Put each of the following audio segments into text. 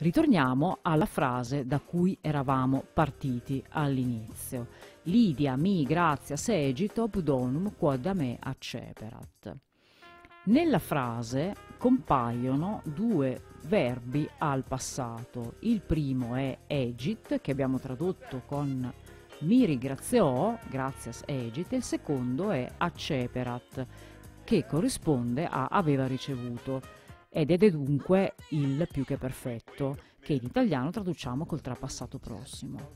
Ritorniamo alla frase da cui eravamo partiti all'inizio. Lidia mi grazia segito pudonum quod a me acceperat. Nella frase compaiono due verbi al passato. Il primo è egit, che abbiamo tradotto con mi ringraziò, gracias egit, e il secondo è acceperat, che corrisponde a aveva ricevuto ed è dunque il più che perfetto, che in italiano traduciamo col trapassato prossimo.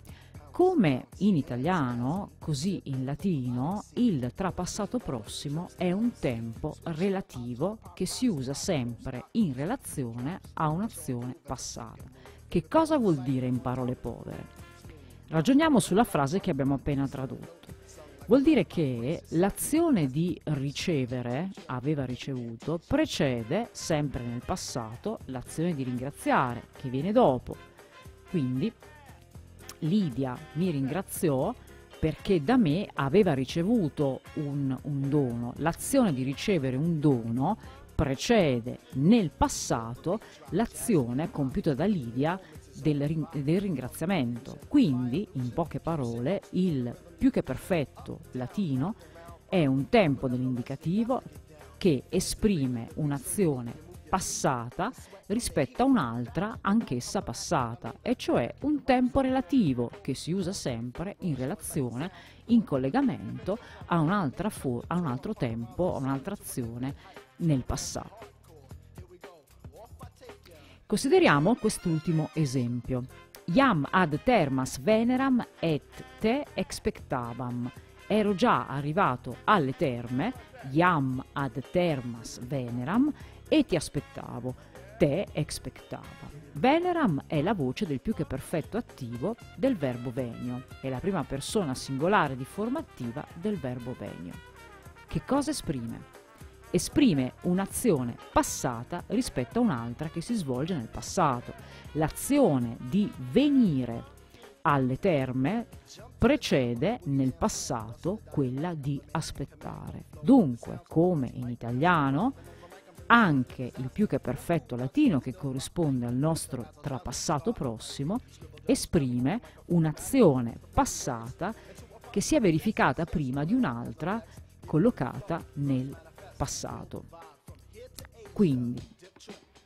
Come in italiano, così in latino, il trapassato prossimo è un tempo relativo che si usa sempre in relazione a un'azione passata. Che cosa vuol dire in parole povere? Ragioniamo sulla frase che abbiamo appena tradotto. Vuol dire che l'azione di ricevere, aveva ricevuto, precede sempre nel passato l'azione di ringraziare, che viene dopo. Quindi Lidia mi ringraziò perché da me aveva ricevuto un, un dono. L'azione di ricevere un dono precede nel passato l'azione compiuta da Lidia del, del, ringraziamento. Quindi, in poche parole, il più che perfetto latino è un tempo dell'indicativo che esprime un'azione passata rispetto a un'altra anch'essa passata, e cioè un tempo relativo che si usa sempre in relazione, in collegamento a, a un altro tempo, a un'altra azione nel passato. Consideriamo quest'ultimo esempio. Iam ad termas veneram et te expectavam. Ero già arrivato alle terme, iam ad termas veneram, e ti aspettavo, te expectava. Veneram è la voce del più che perfetto attivo del verbo venio, è la prima persona singolare di forma attiva del verbo venio. Che cosa esprime? esprime un'azione passata rispetto a un'altra che si svolge nel passato. L'azione di venire alle terme precede nel passato quella di aspettare. Dunque, come in italiano, anche il più che perfetto latino che corrisponde al nostro trapassato prossimo esprime un'azione passata che si è verificata prima di un'altra collocata nel passato. Quindi,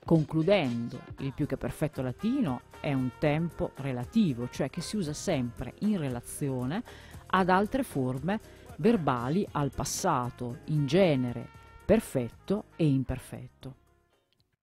concludendo, il più che perfetto latino è un tempo relativo, cioè che si usa sempre in relazione ad altre forme verbali al passato, in genere perfetto e imperfetto.